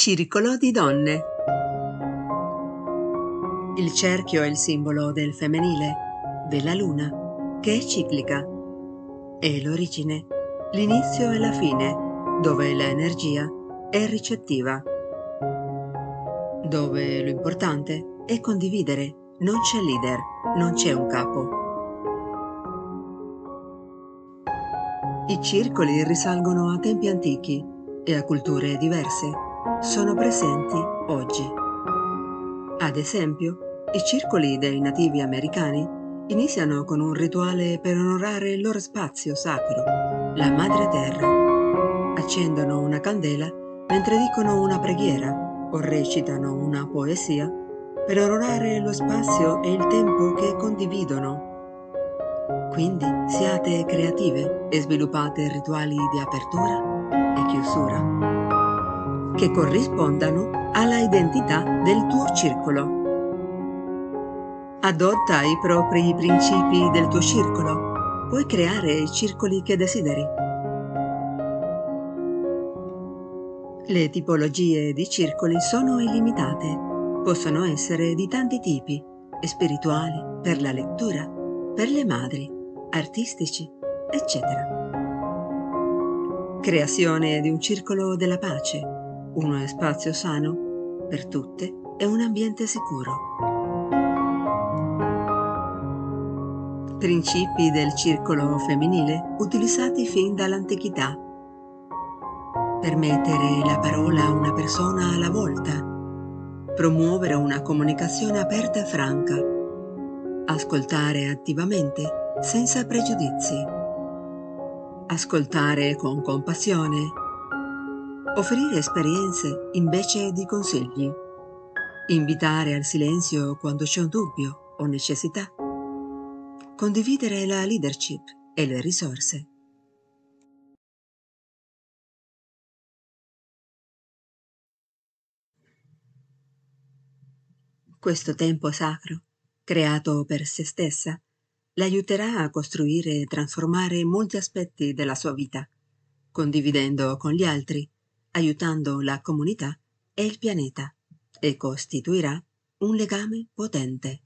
Circolo di donne. Il cerchio è il simbolo del femminile, della luna, che è ciclica. È l'origine, l'inizio e la fine, dove l'energia è ricettiva. Dove l'importante è condividere, non c'è leader, non c'è un capo. I circoli risalgono a tempi antichi e a culture diverse sono presenti oggi. Ad esempio, i circoli dei nativi americani iniziano con un rituale per onorare il loro spazio sacro, la madre terra. Accendono una candela mentre dicono una preghiera o recitano una poesia per onorare lo spazio e il tempo che condividono. Quindi siate creative e sviluppate rituali di apertura e chiusura che corrispondano alla identità del tuo circolo. Adotta i propri principi del tuo circolo. Puoi creare i circoli che desideri. Le tipologie di circoli sono illimitate. Possono essere di tanti tipi, spirituali, per la lettura, per le madri, artistici, eccetera. Creazione di un circolo della pace uno spazio sano per tutte e un ambiente sicuro. Principi del circolo femminile utilizzati fin dall'antichità. Permettere la parola a una persona alla volta. Promuovere una comunicazione aperta e franca. Ascoltare attivamente senza pregiudizi. Ascoltare con compassione Offrire esperienze invece di consigli. Invitare al silenzio quando c'è un dubbio o necessità. Condividere la leadership e le risorse. Questo tempo sacro, creato per se stessa, l'aiuterà a costruire e trasformare molti aspetti della sua vita, condividendo con gli altri aiutando la comunità e il pianeta e costituirà un legame potente